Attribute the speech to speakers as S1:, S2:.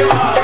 S1: Everyone!